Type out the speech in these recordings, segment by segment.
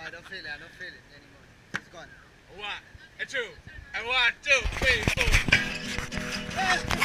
No, I don't feel it. I don't feel it anymore. It's gone. One, and two, and one, two, three, four. Ah,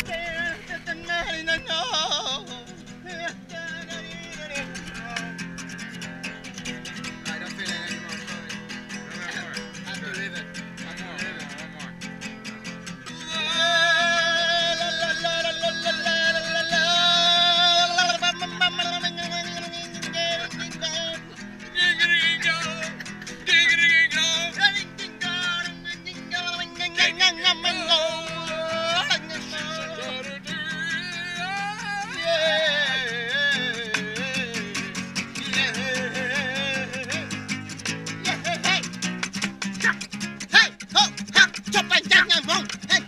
Thank